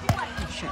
没事